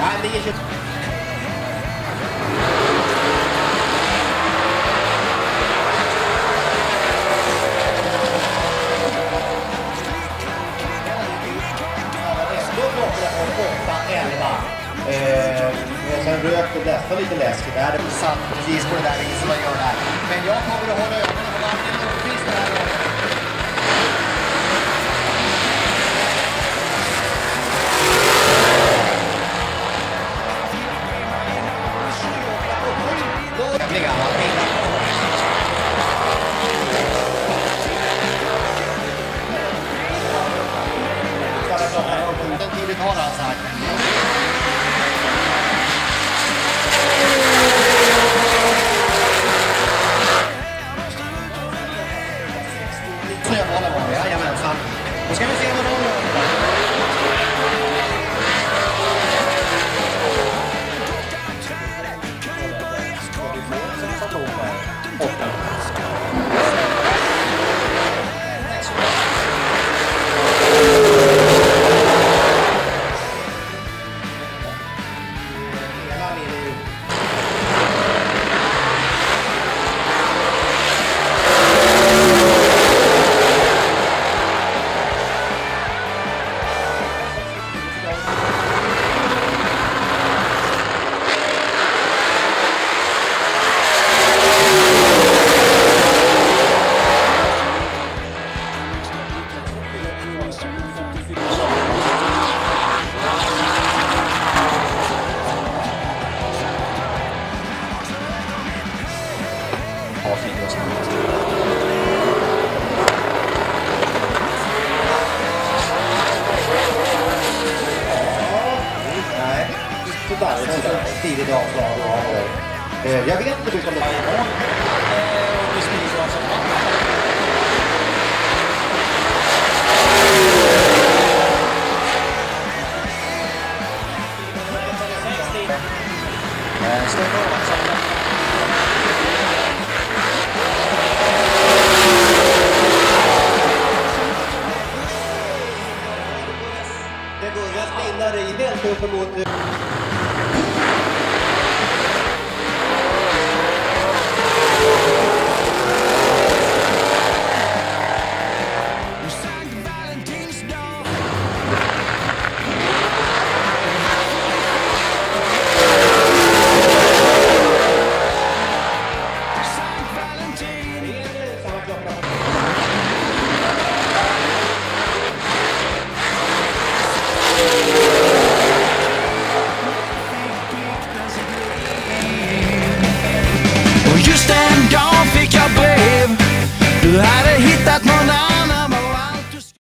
23 Eh, sen rök det nästan lite läskigt. Det här är satt precis på det där viset man gör där. Men jag kommer att hålla ögonen på Martin Lundqvist här Thank you, Nicola. 없다. off he goes now. Nej, sådär. Sen så tidigt avslag och av börjar spinna rejält uppemot... you stand.